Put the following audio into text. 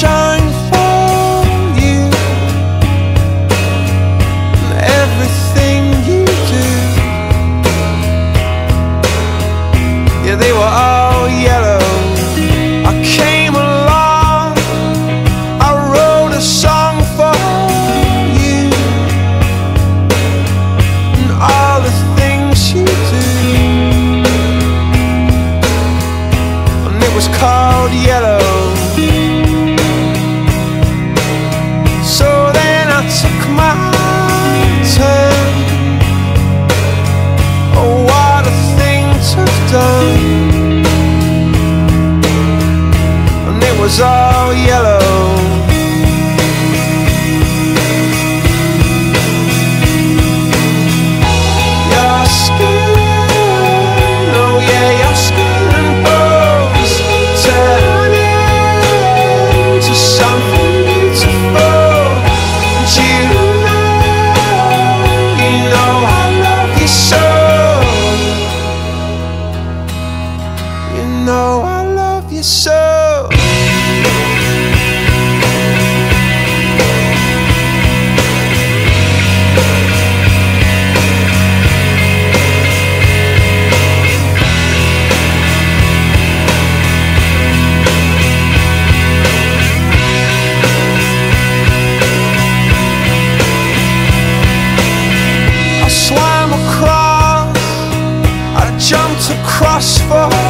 shine for you in everything you do. Yeah, they were all yellow. I came along, I wrote a song for you and all the things you do. And it was called Yellow. was all yellow. Your skin, oh yeah, your skin and bones Turn into something beautiful And you know, you know I love you so. You know I love you so. cross for